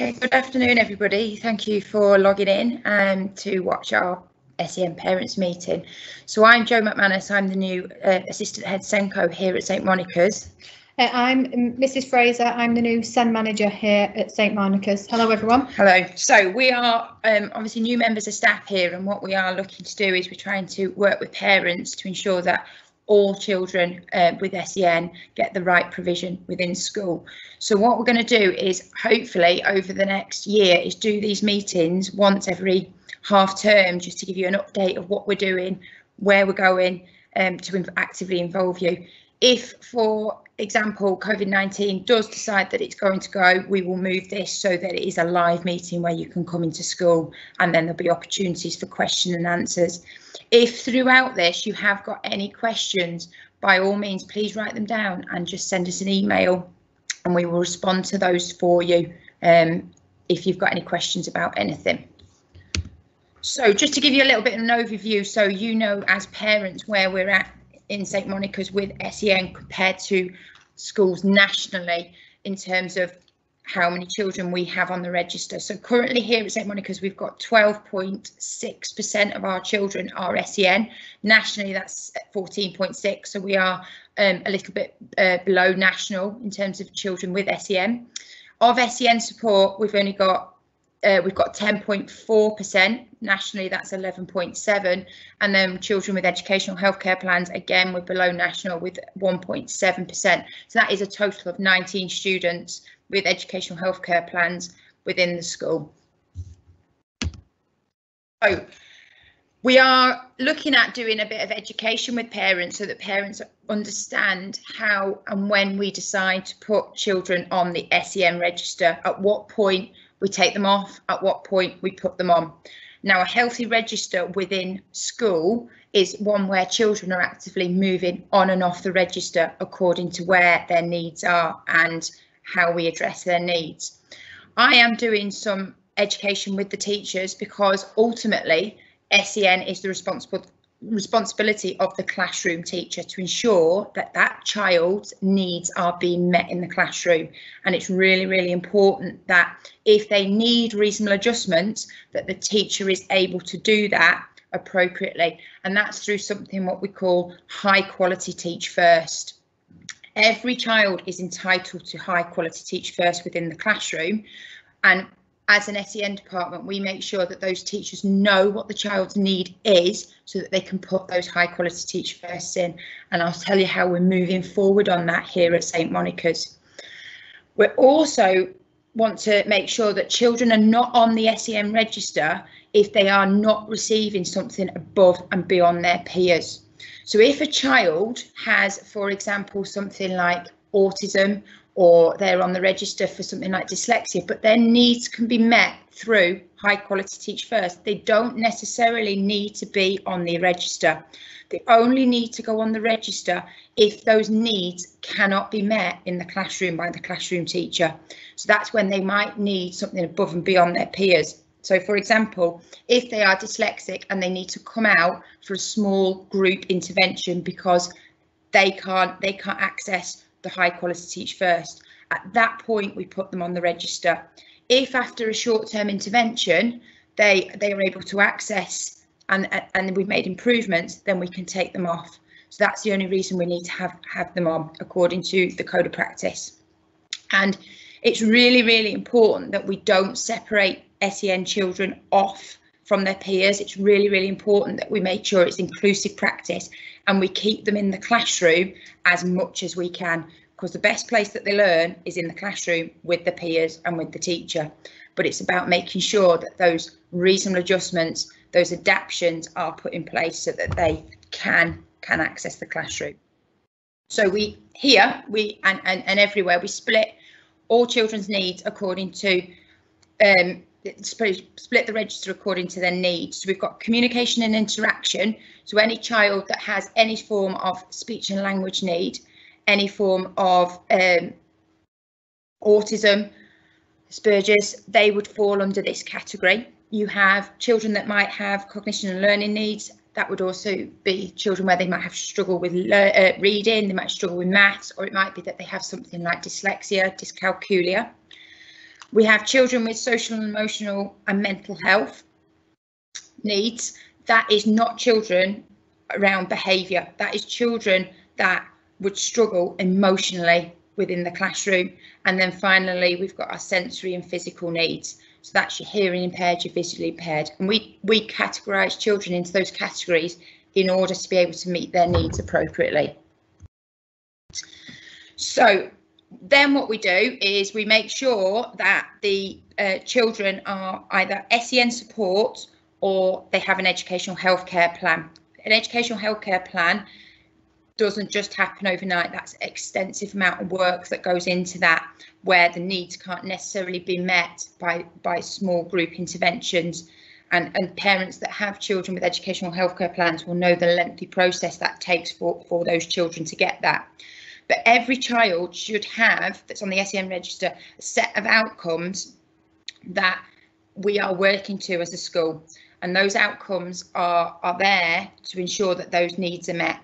Okay, good afternoon, everybody. Thank you for logging in um, to watch our SEN Parents meeting. So I'm Jo McManus, I'm the new uh, Assistant Head SENCO here at St Monica's. Uh, I'm Mrs Fraser, I'm the new SEN Manager here at St Monica's. Hello everyone. Hello. So we are um, obviously new members of staff here and what we are looking to do is we're trying to work with parents to ensure that all children uh, with SEN get the right provision within school. So what we're going to do is hopefully over the next year is do these meetings once every half term just to give you an update of what we're doing, where we're going um, to actively involve you. If, for example, COVID-19 does decide that it's going to go, we will move this so that it is a live meeting where you can come into school and then there'll be opportunities for question and answers. If throughout this you have got any questions, by all means, please write them down and just send us an email and we will respond to those for you um, if you've got any questions about anything. So just to give you a little bit of an overview so you know as parents where we're at in St Monica's with SEN compared to schools nationally in terms of how many children we have on the register. So currently here at St Monica's, we've got 12.6% of our children are SEN. Nationally, that's 14.6. So we are um, a little bit uh, below national in terms of children with SEN. Of SEN support, we've only got uh, we've got 10.4% nationally that's 11.7 and then children with educational healthcare plans again we're below national with 1.7% so that is a total of 19 students with educational healthcare plans within the school. So we are looking at doing a bit of education with parents so that parents understand how and when we decide to put children on the SEN register, at what point we take them off, at what point we put them on. Now, a healthy register within school is one where children are actively moving on and off the register according to where their needs are and how we address their needs. I am doing some education with the teachers because ultimately SEN is the responsible responsibility of the classroom teacher to ensure that that child's needs are being met in the classroom. And it's really really important that if they need reasonable adjustments that the teacher is able to do that appropriately. And that's through something what we call high quality teach first. Every child is entitled to high quality teach first within the classroom. And as an SEN department, we make sure that those teachers know what the child's need is so that they can put those high quality teach first in. And I'll tell you how we're moving forward on that here at St Monica's. We also want to make sure that children are not on the SEN register if they are not receiving something above and beyond their peers. So if a child has, for example, something like autism or they're on the register for something like dyslexia, but their needs can be met through high quality teach first. They don't necessarily need to be on the register. They only need to go on the register if those needs cannot be met in the classroom by the classroom teacher. So that's when they might need something above and beyond their peers. So for example, if they are dyslexic and they need to come out for a small group intervention because they can't they can't access the high quality teach first. At that point, we put them on the register. If after a short term intervention, they, they are able to access and, and we've made improvements, then we can take them off. So that's the only reason we need to have, have them on according to the code of practice. And it's really, really important that we don't separate SEN children off from their peers. It's really, really important that we make sure it's inclusive practice and we keep them in the classroom as much as we can because the best place that they learn is in the classroom with the peers and with the teacher. But it's about making sure that those reasonable adjustments, those adaptations are put in place so that they can can access the classroom. So we here we and, and, and everywhere we split all children's needs according to um, split the register according to their needs. So we've got communication and interaction. So any child that has any form of speech and language need, any form of um, autism, Asperger's, they would fall under this category. You have children that might have cognition and learning needs. That would also be children where they might have struggle with uh, reading, they might struggle with maths, or it might be that they have something like dyslexia, dyscalculia. We have children with social and emotional and mental health needs. That is not children around behaviour. That is children that would struggle emotionally within the classroom. And then finally, we've got our sensory and physical needs. So that's your hearing impaired, your visually impaired. And we, we categorise children into those categories in order to be able to meet their needs appropriately. So then what we do is we make sure that the uh, children are either SEN support or they have an educational healthcare plan. An educational healthcare plan doesn't just happen overnight. That's extensive amount of work that goes into that, where the needs can't necessarily be met by by small group interventions. And, and parents that have children with educational healthcare plans will know the lengthy process that takes for, for those children to get that. But every child should have, that's on the SEN register, a set of outcomes that we are working to as a school. And those outcomes are, are there to ensure that those needs are met.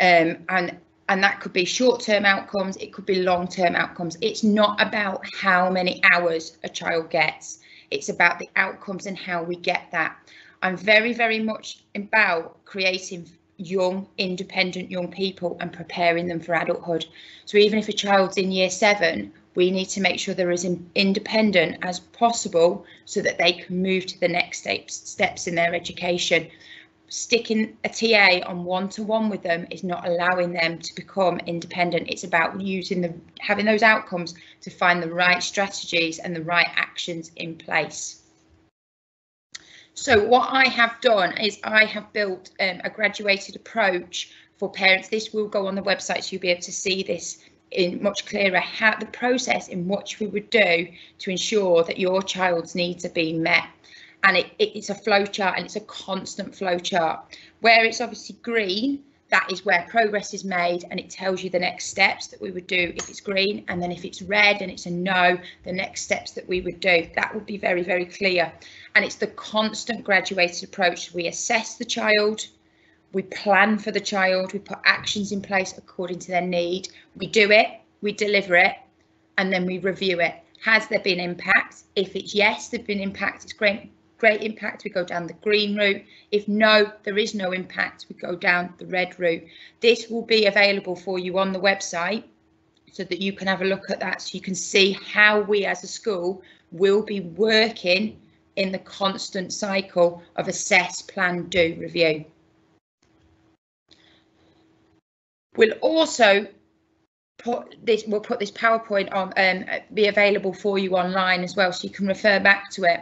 Um, and and that could be short-term outcomes, it could be long-term outcomes. It's not about how many hours a child gets. It's about the outcomes and how we get that. I'm very, very much about creating young, independent young people and preparing them for adulthood. So even if a child's in year seven, we need to make sure they're as independent as possible so that they can move to the next steps, steps in their education sticking a TA on one to one with them is not allowing them to become independent. It's about using the having those outcomes to find the right strategies and the right actions in place. So what I have done is I have built um, a graduated approach for parents. This will go on the website, so you'll be able to see this in much clearer how the process in which we would do to ensure that your child's needs are being met and it, it, it's a flow chart and it's a constant flow chart. Where it's obviously green, that is where progress is made and it tells you the next steps that we would do if it's green and then if it's red and it's a no the next steps that we would do. That would be very very clear. And it's the constant graduated approach. We assess the child we plan for the child we put actions in place according to their need. We do it we deliver it and then we review it. Has there been impact? If it's yes there's been impact it's great great impact, we go down the green route. If no, there is no impact, we go down the red route. This will be available for you on the website so that you can have a look at that so you can see how we as a school will be working in the constant cycle of assess, plan, do, review. We'll also put this, we'll put this PowerPoint on, um, be available for you online as well so you can refer back to it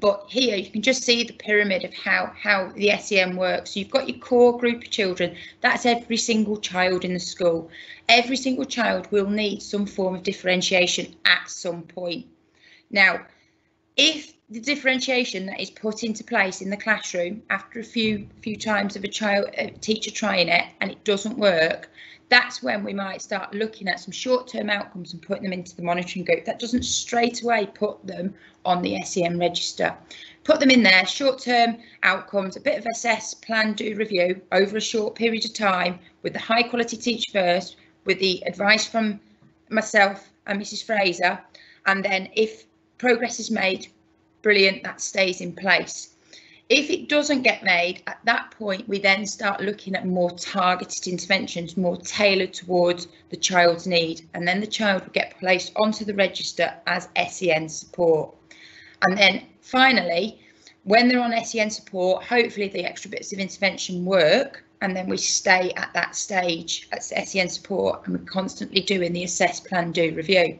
but here you can just see the pyramid of how how the SEN works. You've got your core group of children. That's every single child in the school. Every single child will need some form of differentiation at some point. Now, if the differentiation that is put into place in the classroom after a few few times of a child a teacher trying it and it doesn't work, that's when we might start looking at some short-term outcomes and putting them into the monitoring group. That doesn't straight away put them on the SEN register. Put them in there, short-term outcomes, a bit of assess, plan, do, review over a short period of time with the high quality teach first, with the advice from myself and Mrs Fraser, and then if progress is made, brilliant, that stays in place. If it doesn't get made, at that point, we then start looking at more targeted interventions, more tailored towards the child's need. And then the child will get placed onto the register as SEN support. And then finally, when they're on SEN support, hopefully the extra bits of intervention work and then we stay at that stage at SEN support and we're constantly doing the assess plan do review.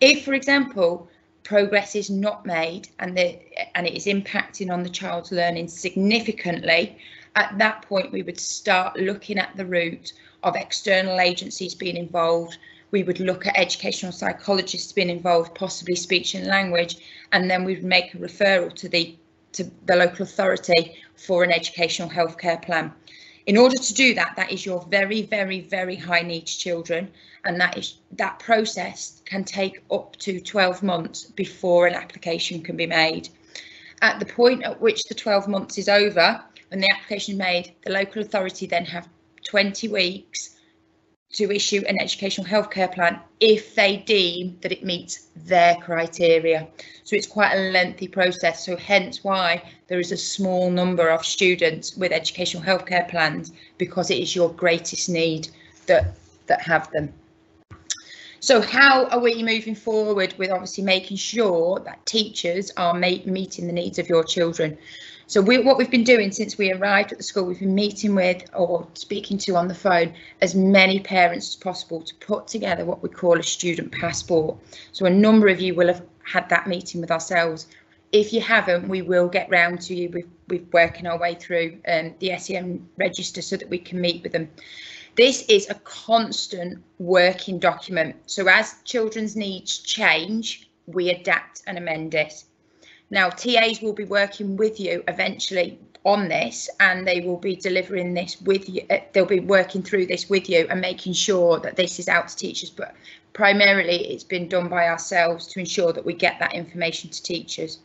If, for example, progress is not made and the and it is impacting on the child's learning significantly at that point we would start looking at the route of external agencies being involved. We would look at educational psychologists being involved possibly speech and language and then we would make a referral to the to the local authority for an educational healthcare plan in order to do that, that is your very, very, very high needs children, and that is that process can take up to 12 months before an application can be made. At the point at which the 12 months is over, when the application is made, the local authority then have 20 weeks to issue an educational healthcare plan if they deem that it meets their criteria. So it's quite a lengthy process. So hence why there is a small number of students with educational healthcare plans because it is your greatest need that that have them. So how are we moving forward with obviously making sure that teachers are meeting the needs of your children? So we, what we've been doing since we arrived at the school, we've been meeting with or speaking to on the phone as many parents as possible to put together what we call a student passport. So a number of you will have had that meeting with ourselves. If you haven't, we will get round to you. We've, we're working our way through um, the SEN register so that we can meet with them. This is a constant working document. So as children's needs change, we adapt and amend it. Now, TAs will be working with you eventually on this and they will be delivering this with you. Uh, they'll be working through this with you and making sure that this is out to teachers. But primarily, it's been done by ourselves to ensure that we get that information to teachers.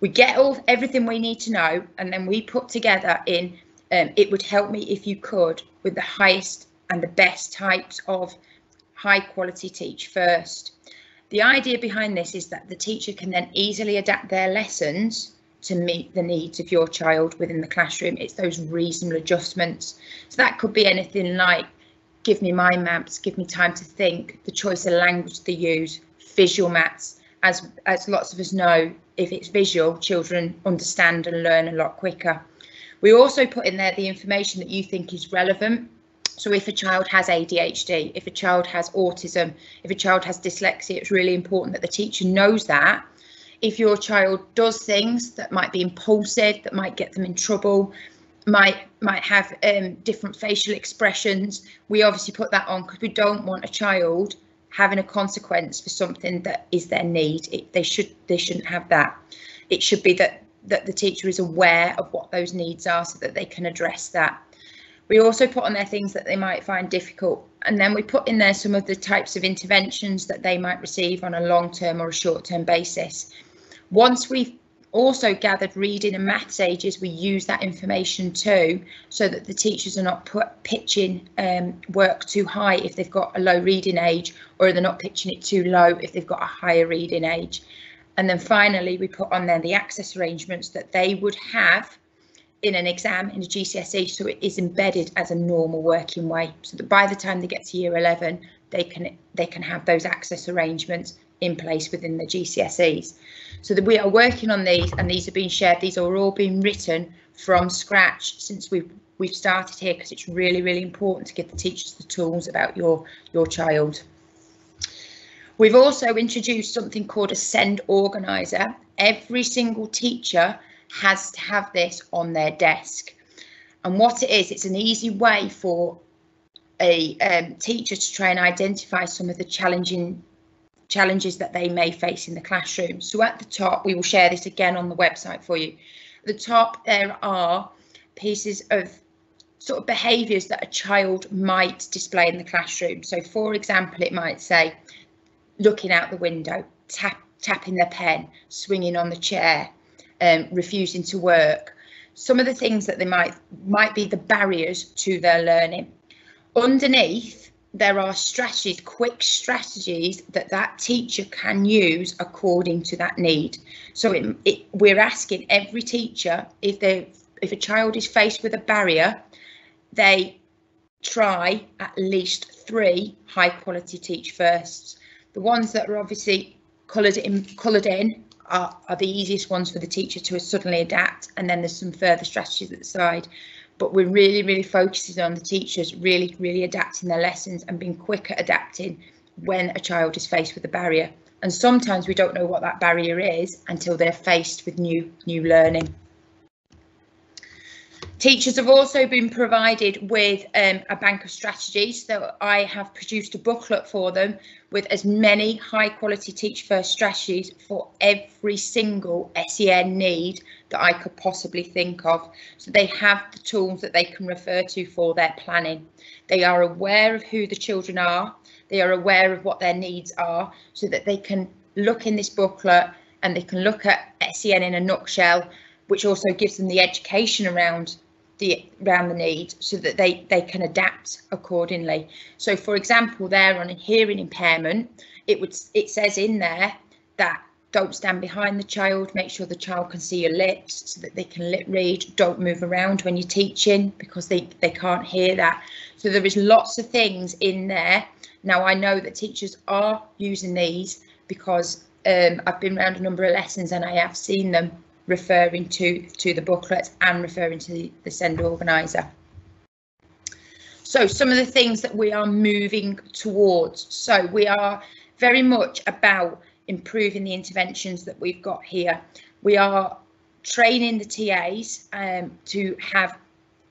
We get all everything we need to know and then we put together in um, it would help me if you could with the highest and the best types of high quality teach first. The idea behind this is that the teacher can then easily adapt their lessons to meet the needs of your child within the classroom. It's those reasonable adjustments. So that could be anything like give me mind maps, give me time to think, the choice of language they use, visual maths. As, as lots of us know, if it's visual, children understand and learn a lot quicker. We also put in there the information that you think is relevant. So if a child has ADHD, if a child has autism, if a child has dyslexia, it's really important that the teacher knows that. If your child does things that might be impulsive, that might get them in trouble, might might have um, different facial expressions, we obviously put that on because we don't want a child having a consequence for something that is their need. It, they should they shouldn't have that. It should be that that the teacher is aware of what those needs are so that they can address that. We also put on there things that they might find difficult and then we put in there some of the types of interventions that they might receive on a long term or a short term basis. Once we've also gathered reading and maths ages, we use that information too, so that the teachers are not put, pitching um, work too high if they've got a low reading age, or they're not pitching it too low if they've got a higher reading age. And then finally, we put on there the access arrangements that they would have in an exam in a GCSE, so it is embedded as a normal working way, so that by the time they get to year 11, they can they can have those access arrangements in place within the GCSEs. So that we are working on these, and these are being shared. These are all being written from scratch since we've we've started here, because it's really really important to give the teachers the tools about your your child. We've also introduced something called a SEND organizer. Every single teacher has to have this on their desk. And what it is, it's an easy way for a um, teacher to try and identify some of the challenging challenges that they may face in the classroom. So at the top, we will share this again on the website for you. At the top, there are pieces of sort of behaviours that a child might display in the classroom. So for example, it might say, looking out the window, tap, tapping their pen, swinging on the chair, um, refusing to work. Some of the things that they might might be the barriers to their learning. Underneath, there are strategies, quick strategies that that teacher can use according to that need. So it, it, we're asking every teacher if they if a child is faced with a barrier, they try at least three high quality teach firsts. The ones that are obviously coloured in, coloured in are, are the easiest ones for the teacher to suddenly adapt, and then there's some further strategies at the side. But we're really, really focusing on the teachers really, really adapting their lessons and being quick at adapting when a child is faced with a barrier. And sometimes we don't know what that barrier is until they're faced with new new learning. Teachers have also been provided with um, a bank of strategies, so I have produced a booklet for them with as many high quality Teach First strategies for every single SEN need that I could possibly think of. So they have the tools that they can refer to for their planning. They are aware of who the children are, they are aware of what their needs are, so that they can look in this booklet and they can look at SEN in a nutshell, which also gives them the education around the around the need so that they they can adapt accordingly. So for example, there on hearing impairment, it would it says in there that don't stand behind the child, make sure the child can see your lips so that they can lip read, don't move around when you're teaching because they, they can't hear that. So there is lots of things in there. Now I know that teachers are using these because um, I've been around a number of lessons and I have seen them referring to, to the booklets and referring to the, the SEND organiser. So some of the things that we are moving towards. So we are very much about improving the interventions that we've got here. We are training the TAs um, to have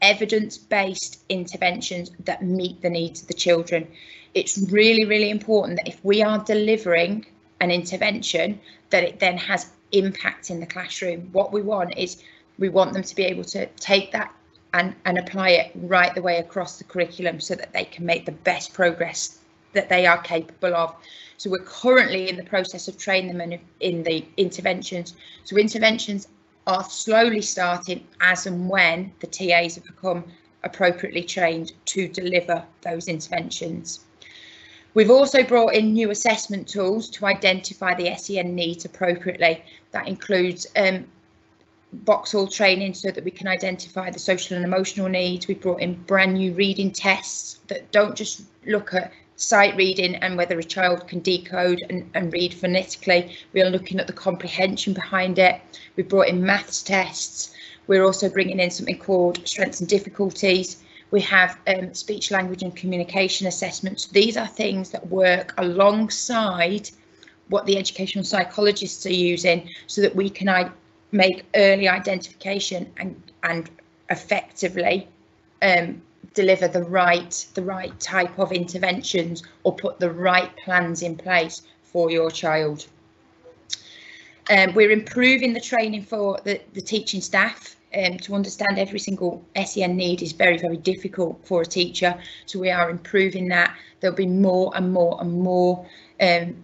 evidence-based interventions that meet the needs of the children. It's really, really important that if we are delivering an intervention, that it then has impact in the classroom. What we want is we want them to be able to take that and, and apply it right the way across the curriculum so that they can make the best progress that they are capable of. So we're currently in the process of training them in, in the interventions. So interventions are slowly starting as and when the TAs have become appropriately trained to deliver those interventions. We've also brought in new assessment tools to identify the SEN needs appropriately. That includes um, Boxall training so that we can identify the social and emotional needs. We've brought in brand new reading tests that don't just look at sight reading and whether a child can decode and, and read phonetically. We are looking at the comprehension behind it. We've brought in maths tests. We're also bringing in something called strengths and difficulties. We have um, speech, language and communication assessments. These are things that work alongside what the educational psychologists are using so that we can make early identification and, and effectively um, deliver the right the right type of interventions or put the right plans in place for your child. Um, we're improving the training for the, the teaching staff um, to understand every single SEN need is very, very difficult for a teacher. So we are improving that. There'll be more and more and more um,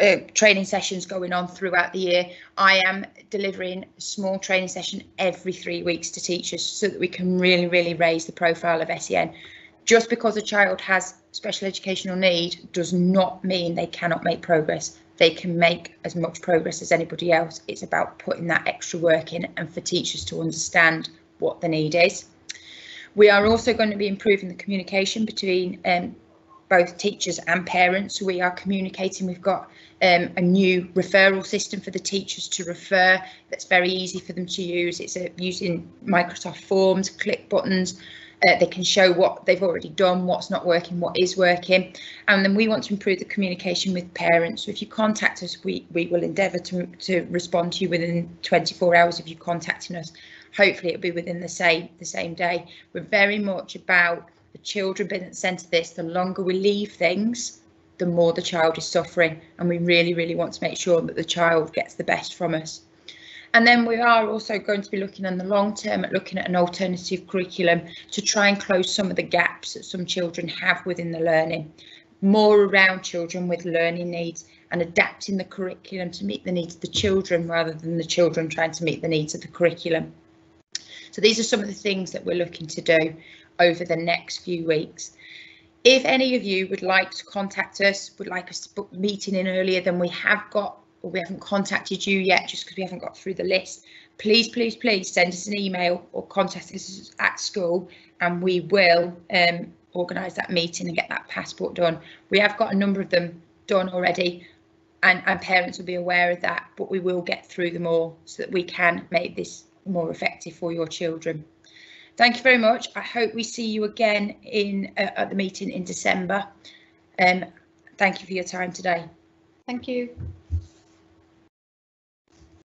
uh, training sessions going on throughout the year. I am delivering a small training session every three weeks to teachers so that we can really, really raise the profile of SEN. Just because a child has special educational need does not mean they cannot make progress. They can make as much progress as anybody else. It's about putting that extra work in and for teachers to understand what the need is. We are also going to be improving the communication between um, both teachers and parents. We are communicating. We've got um, a new referral system for the teachers to refer that's very easy for them to use. It's a, using Microsoft Forms, click buttons. Uh, they can show what they've already done, what's not working, what is working. And then we want to improve the communication with parents. So if you contact us, we, we will endeavour to, to respond to you within 24 hours of you contacting us. Hopefully it'll be within the same the same day. We're very much about the children being at the centre of this, the longer we leave things, the more the child is suffering. And we really, really want to make sure that the child gets the best from us. And then we are also going to be looking in the long term at looking at an alternative curriculum to try and close some of the gaps that some children have within the learning. More around children with learning needs and adapting the curriculum to meet the needs of the children rather than the children trying to meet the needs of the curriculum. So these are some of the things that we're looking to do over the next few weeks. If any of you would like to contact us, would like us to book meeting in earlier than we have got, or we haven't contacted you yet just because we haven't got through the list, please, please, please send us an email or contact us at school and we will um, organise that meeting and get that passport done. We have got a number of them done already and, and parents will be aware of that, but we will get through them all so that we can make this more effective for your children. Thank you very much. I hope we see you again in uh, at the meeting in December. Um, thank you for your time today. Thank you.